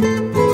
Música